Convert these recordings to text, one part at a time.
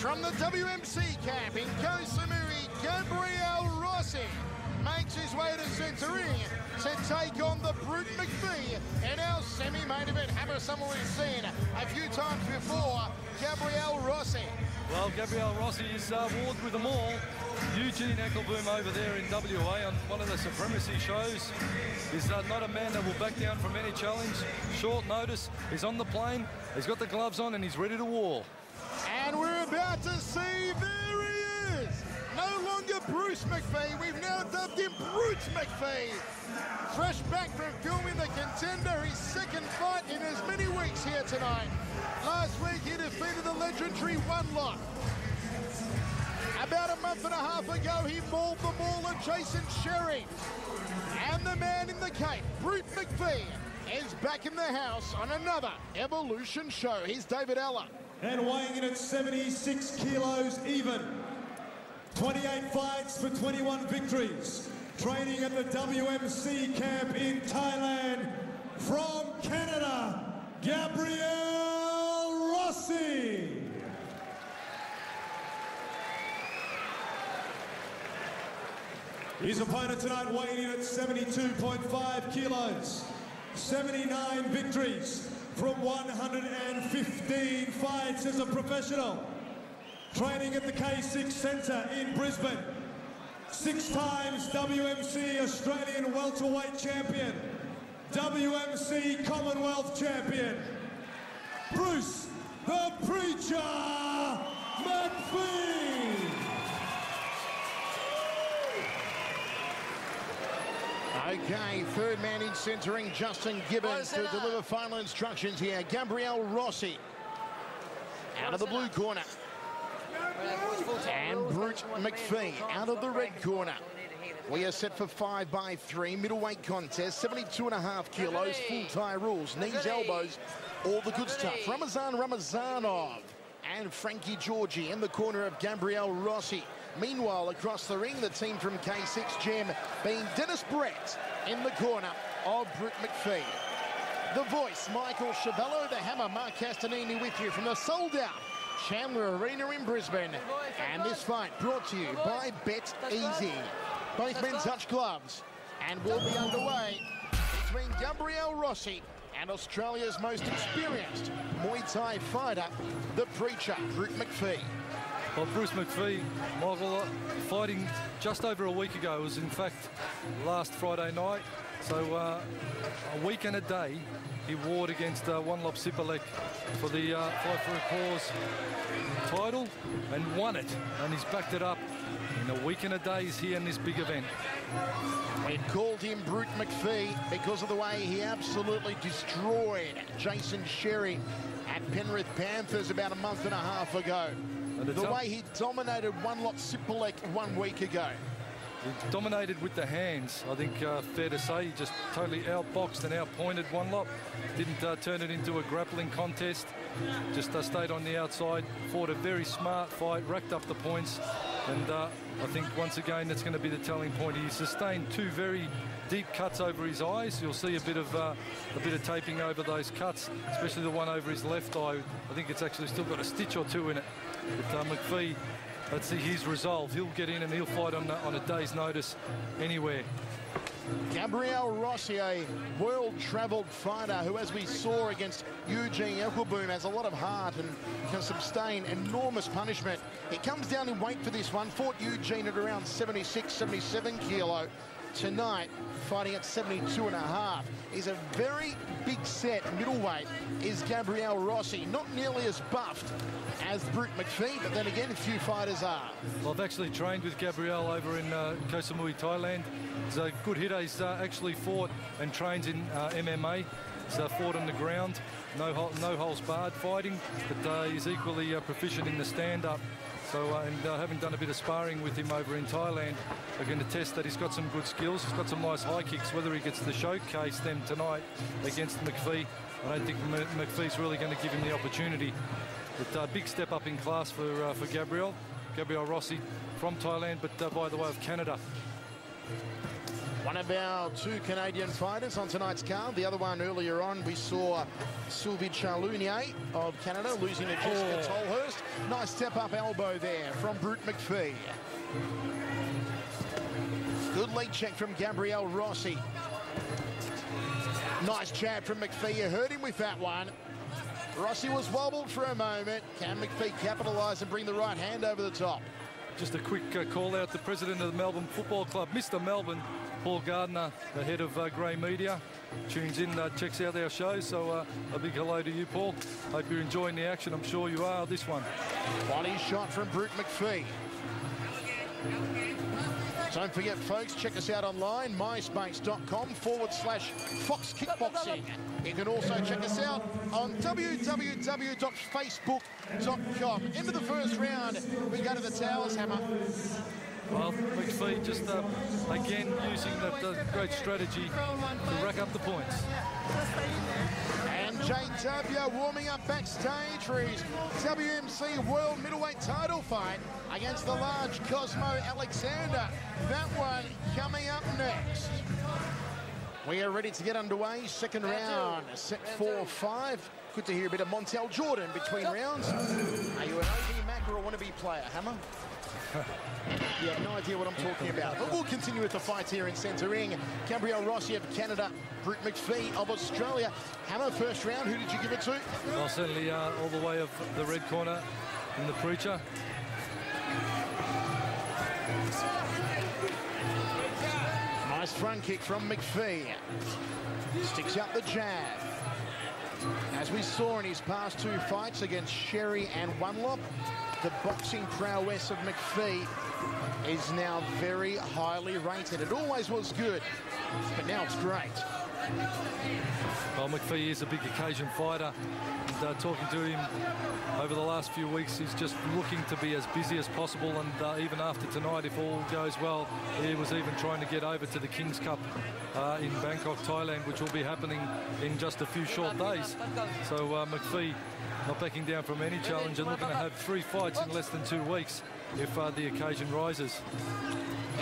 From the WMC camp in Koh Samui, Gabriel Rossi makes his way to centre ring to take on the Brute Macfie in our semi-main event. Hammer someone we've seen a few times before, Gabriel Rossi. Well, Gabriel Rossi is uh, with them all. Eugene Ekkelboom over there in WA on one of the supremacy shows is uh, not a man that will back down from any challenge. Short notice, he's on the plane, he's got the gloves on and he's ready to war. And we're about to see, there he is! No longer Bruce Macfie, we've now dubbed him Brute Macfie. Fresh back from filming The Contender, his second fight in as many weeks here tonight. Last week he defeated the legendary Wanlop. About a month and a half ago, he mauled the mauler Jason Sherry. And the man in the cape, Brute Macfie, is back in the house on another Evolution show. He's David Ella. And weighing in at 76 kilos even. 28 fights for 21 victories. Training at the WMC camp in Thailand. From Canada, Gabriel Rossi. His opponent tonight weighing in at 72.5 kilos. 79 victories from 115 fights as a professional. Training at the K6 Centre in Brisbane. Six times WMC Australian welterweight champion. WMC Commonwealth champion. Bruce the Preacher Macfie. Okay, third man in centering, Justin Gibbons to deliver final instructions here. Gabriel Rossi out of the blue corner. And Brute Macfie out of the red corner. We are set for five by three, middleweight contest, 72 and a half kilos, full tie rules, knees, elbows, all the good stuff. Ramazan Ramazanov and Frankie Georgie in the corner of Gabriel Rossi. Meanwhile, across the ring, the team from K6 Gym being Dennis Brett in the corner of Brute Macfie. The voice, Michael Schiavello, the hammer, Mark Castagnini with you from the sold-out Chandler Arena in Brisbane. And this fight brought to you by Bet Easy. Both men touch gloves and will be underway between Gabriel Rossi and Australia's most experienced Muay Thai fighter, the preacher, Brute Macfie. Well, Bruce Macfie, Michael, fighting just over a week ago. It was, in fact, last Friday night. So uh, a week and a day, he warred against uh, Wanlop Sitpholek for the uh, Fight for a Cause title and won it. And he's backed it up in a week and a day. He's here in this big event. We called him Brute Macfie because of the way he absolutely destroyed Jason Sherry at Penrith Panthers about a month and a half ago. The way he dominated Wanlop Sitpholek one week ago. He dominated with the hands. I think uh, fair to say he just totally outboxed and outpointed Wanlop. Didn't uh, turn it into a grappling contest. Just uh, stayed on the outside. Fought a very smart fight. Racked up the points. And uh, I think once again that's going to be the telling point. He sustained two very deep cuts over his eyes. You'll see a bit of uh, a bit of taping over those cuts, especially the one over his left eye. I think it's actually still got a stitch or two in it. But uh, Macfie Let's see his resolve. He'll get in and he'll fight on, on a day's notice anywhere. Gabriel Rossi, a world-travelled fighter who, as we saw against Eugene Ekkelboom, has a lot of heart and can sustain enormous punishment. He comes down in weight for this one, fought Eugene at around 76, 77 kilo. Tonight, fighting at 72 and a half. He's a very big set middleweight is Gabriel Rossi. Not nearly as buffed as Brute Macfie, but then again, a few fighters are. Well, I've actually trained with Gabriel over in uh, Koh Samui, Thailand. He's a good hitter. He's uh, actually fought and trains in uh, MMA. He's fought on the ground, no, no holes barred fighting, but uh, he's equally uh, proficient in the stand-up. So, uh, and uh, having done a bit of sparring with him over in Thailand, I can attest that he's got some good skills. He's got some nice high kicks. Whether he gets to showcase them tonight against Macfie, I don't think M Macfie's really going to give him the opportunity. But uh, big step up in class for uh, for Gabriel. Gabriel Rossi from Thailand, but uh, by the way of Canada. One of our two Canadian fighters on tonight's card. The other one earlier on, we saw Sylvie Charlunier of Canada losing to Jessica oh. Tolhurst. Nice step up elbow there from Brute Macfie. Good lead check from Gabrielle Rossi. Nice jab from Macfie. You heard him with that one. Rossi was wobbled for a moment. Can Macfie capitalise and bring the right hand over the top? Just a quick uh, call out to the President of the Melbourne Football Club, Mr. Melbourne, Paul Gardner, the head of uh, Grey Media, tunes in, uh, checks out our show. So uh, a big hello to you, Paul. Hope you're enjoying the action. I'm sure you are. This one. Body shot from Brute Macfie. Don't forget, folks, check us out online, myspace.com forward slash Fox Kickboxing. You can also check us out on www.facebook.com. Into the first round, we go to the Towers Hammer. Well, Macfie just uh, again using that uh, great strategy to rack up the points. And JW warming up backstage for his WMC World Middleweight title fight against the large Cosmo Alexander. That one coming up next. We are ready to get underway. Second round, set four, five. Good to hear a bit of Montel Jordan between rounds. Are you an OD Mac or a wannabe player, Hammer? you have no idea what I'm talking about. But we'll continue with the fights here in centre ring. Gabriel Rossi of Canada, Brute Macfie of Australia. Hammer, first round, who did you give it to? Well, certainly uh, all the way of the red corner in the preacher. Nice front kick from Macfie. Sticks up the jab. As we saw in his past two fights against Sherry and Dunlop, the boxing prowess of Macfie is now very highly rated. It always was good, but now it's great. Well, Macfie is a big occasion fighter. And, uh, talking to him over the last few weeks, he's just looking to be as busy as possible. And uh, even after tonight, if all goes well, he was even trying to get over to the King's Cup uh, in Bangkok, Thailand, which will be happening in just a few short days. So uh, Macfie not backing down from any challenge and looking to have three fights in less than two weeks if uh, the occasion rises.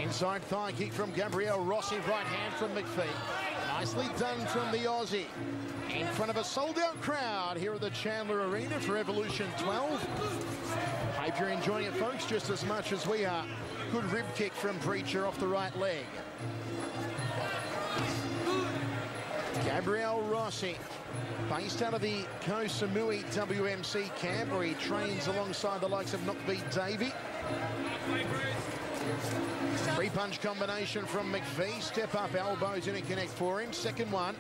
Inside thigh kick from Gabriel Rossi, right hand from Macfie. Nicely done from the Aussie. In front of a sold-out crowd here at the Chandler Arena for Evolution 12. Hope you're enjoying it, folks, just as much as we are. Good rib kick from Preacher off the right leg. Gabriel Rossi, based out of the Koh Samui WMC camp, where he trains alongside the likes of Knockbeat Davey. Three punch combination from Macfie. Step up elbows in a connect for him. Second one.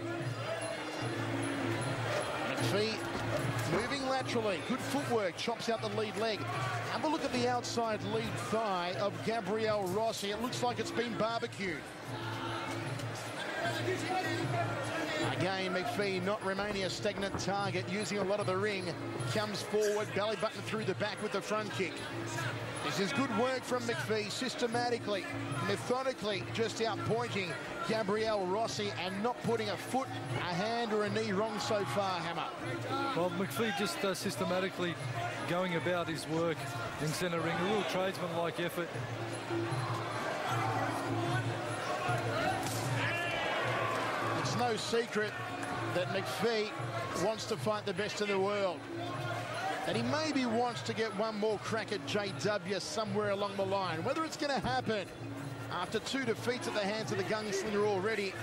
Macfie moving laterally. Good footwork. Chops out the lead leg. Have a look at the outside lead thigh of Gabrielle Rossi. It looks like it's been barbecued. Again, Macfie not remaining a stagnant target, using a lot of the ring. Comes forward, belly button through the back with the front kick. This is good work from Macfie, systematically, methodically, just out pointing Gabriel Rossi and not putting a foot, a hand or a knee wrong so far, Hammer. Well, Macfie just uh, systematically going about his work in centre ring, a real tradesman-like effort. It's no secret that Macfie wants to fight the best in the world. And he maybe wants to get one more crack at JW somewhere along the line. Whether it's going to happen after two defeats at the hands of the gunslinger already,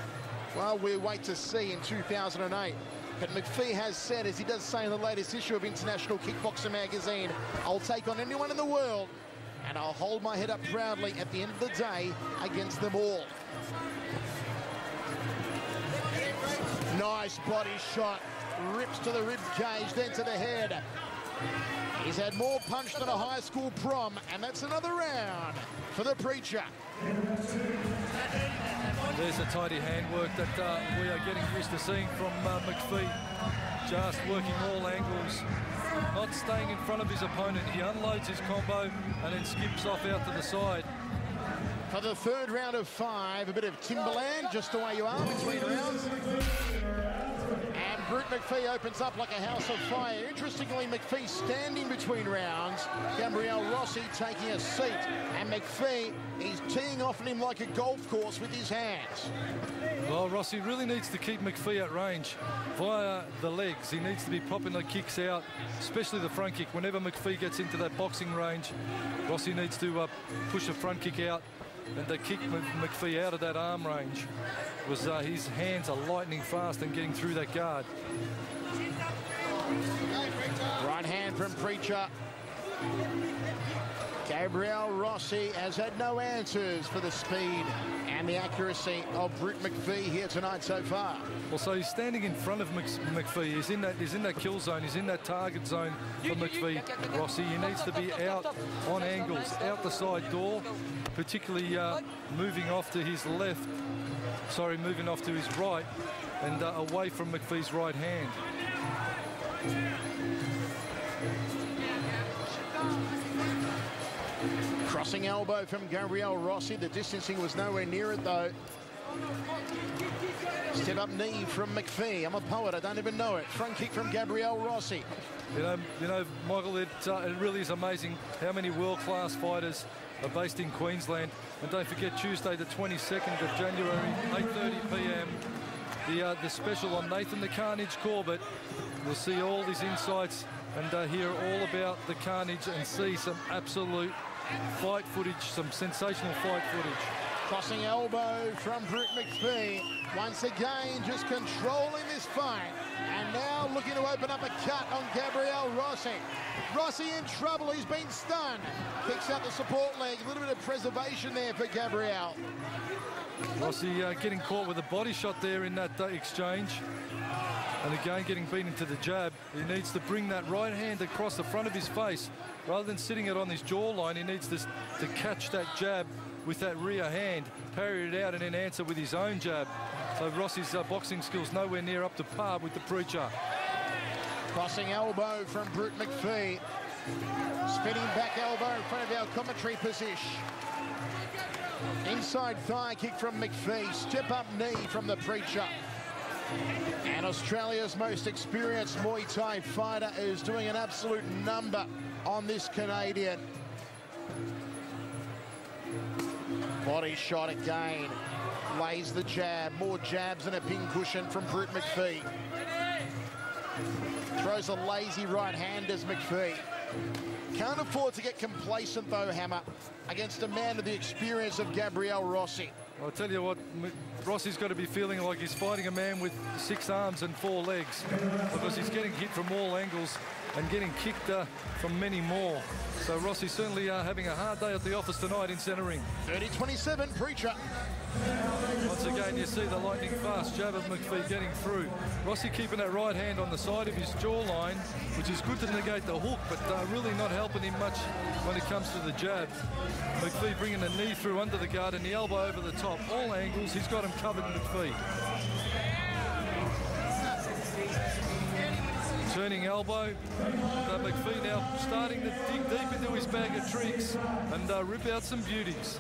well, we'll wait to see in 2008. But Macfie has said, as he does say in the latest issue of International Kickboxer magazine, I'll take on anyone in the world and I'll hold my head up proudly at the end of the day against them all. Nice body shot. Rips to the rib cage, then to the head. He's had more punch than a high school prom, and that's another round for the preacher. There's a tidy handwork that uh, we are getting used to seeing from uh, Macfie. Just working all angles, not staying in front of his opponent. He unloads his combo and then skips off out to the side. For the third round of five, a bit of Timbaland, just the way you are between rounds. Macfie opens up like a house of fire. Interestingly, Macfie standing between rounds. Gabriel Rossi taking a seat. And Macfie, he's teeing off on him like a golf course with his hands. Well, Rossi really needs to keep Macfie at range via the legs. He needs to be popping the kicks out, especially the front kick. Whenever Macfie gets into that boxing range, Rossi needs to uh, push the front kick out and to kick Macfie out of that arm range was uh, his hands are lightning fast and getting through that guard. Right hand from Preacher. Gabriel Rossi has had no answers for the speed and the accuracy of Brute Macfie here tonight so far. Well, so he's standing in front of Macfie. He's in that he's in that kill zone. He's in that target zone for Macfie. Rossi, he needs to be out on angles, out the side door, particularly uh, moving off to his left. Sorry, moving off to his right and uh, away from Macfie's right hand. Crossing elbow from Gabriel Rossi. The distancing was nowhere near it, though. Step up knee from Macfie. I'm a poet. I don't even know it. Front kick from Gabriel Rossi. You know, you know, Michael, it, uh, it really is amazing how many world-class fighters are based in Queensland. And don't forget, Tuesday, the 22nd of January, 8.30 p.m., the, uh, the special on Nathan the Carnage Corbett. We'll see all these insights and uh, hear all about the carnage and see some absolute fight footage, some sensational fight footage. Crossing elbow from Brute Macfie. Once again, just controlling this fight. And now looking to open up a cut on Gabriel Rossi. Rossi in trouble. He's been stunned. Kicks out the support leg. A little bit of preservation there for Gabriel. Rossi uh, getting caught with a body shot there in that uh, exchange. And again, getting beaten to the jab. He needs to bring that right hand across the front of his face. Rather than sitting it on his jawline, he needs to, to catch that jab with that rear hand, parry it out and then answer with his own jab. So Rossi's uh, boxing skills nowhere near up to par with the preacher. Crossing elbow from Brute Macfie. Spinning back elbow in front of our commentary position. Inside thigh kick from Macfie. Step up knee from the preacher. And Australia's most experienced Muay Thai fighter is doing an absolute number on this Canadian. Body shot again. Lays the jab. More jabs and a pin cushion from Brute Macfie. Throws a lazy right hand as Macfie. Can't afford to get complacent though, Hammer, against a man of the experience of Gabriel Rossi. I'll tell you what, Rossi's got to be feeling like he's fighting a man with six arms and four legs because he's getting hit from all angles and getting kicked uh, from many more. So Rossi certainly uh, having a hard day at the office tonight in centre ring. 30-27, Preacher. Once again, you see the lightning fast jab of Macfie getting through. Rossi keeping that right hand on the side of his jawline, which is good to negate the hook, but uh, really not helping him much when it comes to the jab. Macfie bringing the knee through under the guard and the elbow over the top. All angles, he's got him covered, in Macfie. Turning elbow. Uh, Macfie now starting to dig deep into his bag of tricks and uh, rip out some beauties.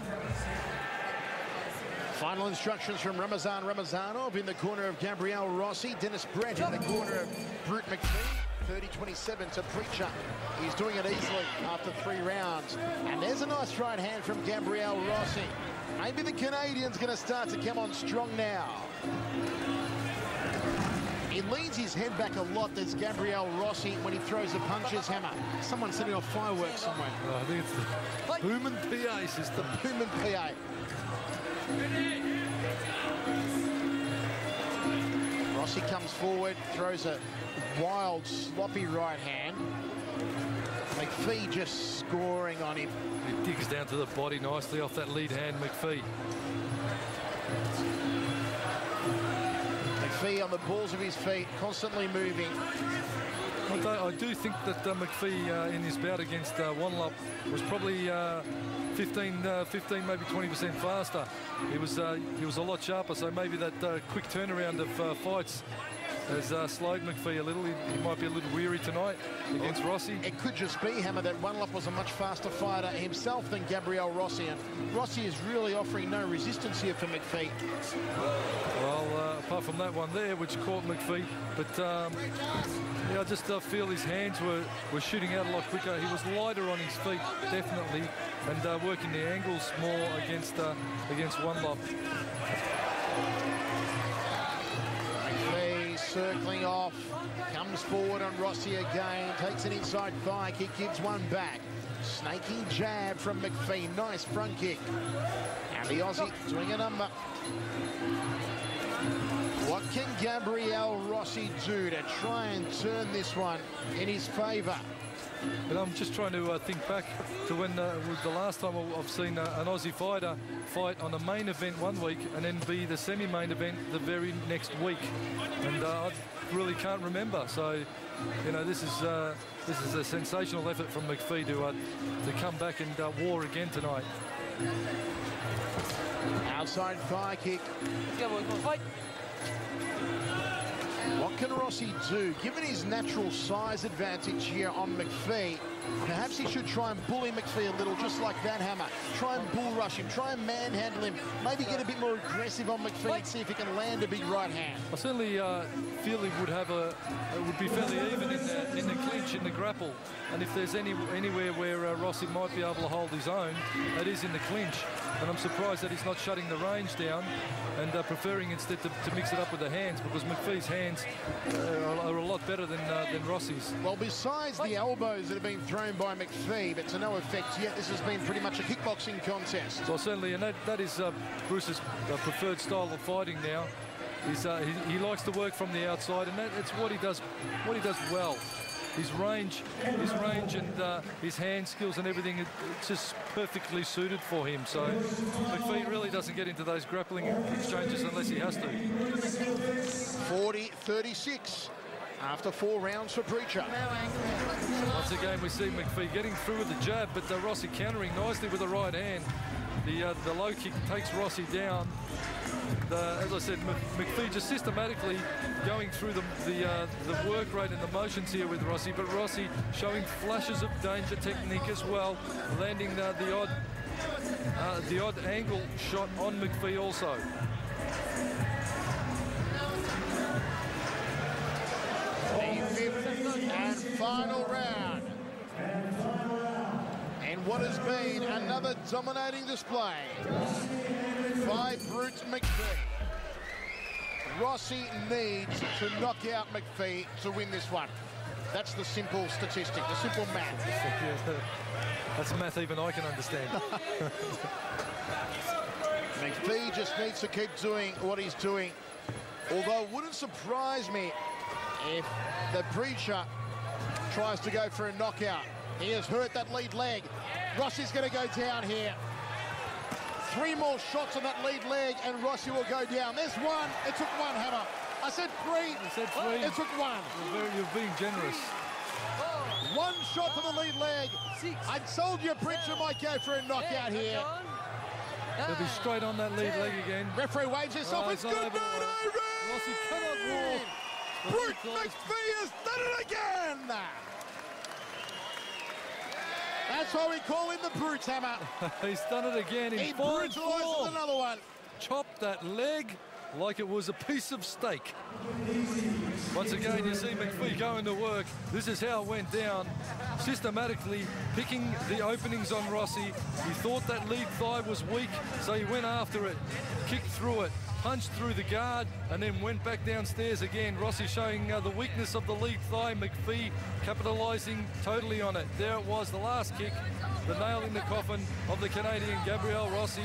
Final instructions from Ramazan Ramazanov in the corner of Gabriel Rossi. Dennis Brett in the corner of Brute Macfie. 30-27 to Preacher. He's doing it easily after three rounds. And there's a nice right hand from Gabriel Rossi. Maybe the Canadian's going to start to come on strong now. He leans his head back a lot, there's Gabriel Rossi, when he throws the punches hammer. Someone setting off fireworks somewhere. Oh, I think it's the Boomin PA system. Boomin PA. Rossi comes forward, throws a wild, sloppy right hand. Macfie just scoring on him. He digs down to the body nicely off that lead hand, Macfie. Macfie on the balls of his feet, constantly moving. I do, I do think that uh, Macfie uh, in his bout against uh, Wanlop was probably uh, 15, uh, 15, maybe 20% faster. He was uh, he was a lot sharper, so maybe that uh, quick turnaround of fights has uh, slowed Macfie a little. He, he, might be a little weary tonight against Rossi. It could just be, Hammer, that One was a much faster fighter himself than Gabriel Rossi. And Rossi is really offering no resistance here for Macfie. Well, uh, apart from that one there, which caught Macfie. But, um, yeah, I just uh, feel his hands were, were shooting out a lot quicker. He was lighter on his feet, definitely, and uh, working the angles more against, uh, against One Lop. Off, comes forward on Rossi again, takes an inside thigh kick, gives one back. Snaky jab from Macfie, nice front kick. And the Aussie doing a number. What can Gabriel Rossi do to try and turn this one in his favour? But I'm just trying to uh, think back to when uh, the last time I've seen uh, an Aussie fighter fight on a main event one week and then be the semi-main event the very next week. And uh, I really can't remember. So, you know, this is uh, this is a sensational effort from Macfie to, uh, to come back and war again tonight. Outside thigh kick. Go, boy, fight. Can Rossi do? Given his natural size advantage here on Macfie, perhaps he should try and bully Macfie a little, just like that hammer. Try and bull rush him, try and manhandle him, maybe get a bit more aggressive on Macfie and see if he can land a big right hand. I certainly uh, feel he would have a, would be fairly even in the, in the clinch, in the grapple. And if there's any anywhere where uh, Rossi might be able to hold his own, that is in the clinch. And I'm surprised that he's not shutting the range down and uh, preferring instead to, to, mix it up with the hands because Macfie's hands uh, are, a lot better than, uh, than Rossi's. Well, besides the elbows that have been thrown by Macfie, but to no effect yet, this has been pretty much a kickboxing contest. Well, certainly, and that, that is uh, Bruce's uh, preferred style of fighting now. Uh, he, he, likes to work from the outside, and that, it's what he does, what he does well his range, his range and uh, his hand skills and everything, it's just perfectly suited for him. So Macfie really doesn't get into those grappling exchanges unless he has to. 40-36 after four rounds for Preacher. Once again, we see Macfie getting through with the jab, but uh, Rossi countering nicely with the right hand. The, uh, the low kick takes Rossi down the, as I said, Macfie just systematically going through the the, uh, the work rate and the motions here with Rossi, but Rossi showing flashes of danger technique as well, landing the, the odd uh, the odd angle shot on Macfie also. The fifth and final round. And what has been another dominating display by Brute Macfie. Rossi needs to knock out Macfie to win this one. That's the simple statistic, the simple math. That's math even I can understand. Macfie just needs to keep doing what he's doing. Although it wouldn't surprise me if the preacher tries to go for a knockout. He has hurt that lead leg. Rossi's going to go down here. Three more shots on that lead leg and Rossi will go down. There's one. It took one, Hammer. I said three. You said three. It took one. You're, very, you're being generous. One shot to the lead leg. I told you Preacher might go for a knockout here. They'll be straight on that lead leg again. Referee waves himself. Oh, it's good night, Irene! Rossi cannot walk. Brute Macfie has done it again! That's why we call him the brute hammer. He's done it again in he brutalises another one. Chopped that leg like it was a piece of steak. Once again, you see Macfie going to work. This is how it went down. Systematically picking the openings on Rossi. He thought that lead thigh was weak, so he went after it, kicked through it, punched through the guard and then went back downstairs again. Rossi showing uh, the weakness of the lead thigh. Macfie capitalising totally on it. There it was, the last kick, the nail in the coffin of the Canadian Gabriel Rossi,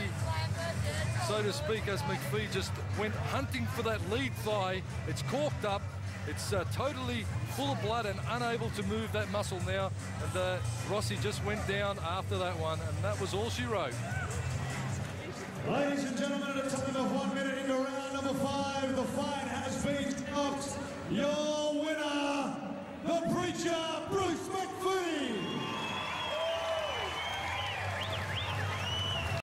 so to speak, as Macfie just went hunting for that lead thigh. It's corked up. It's uh, totally full of blood and unable to move that muscle now. And uh, Rossi just went down after that one, and that was all she wrote. Ladies and gentlemen, at a time of one minute into round number five, the fight has been stopped. Your winner, the preacher, Bruce Macfie.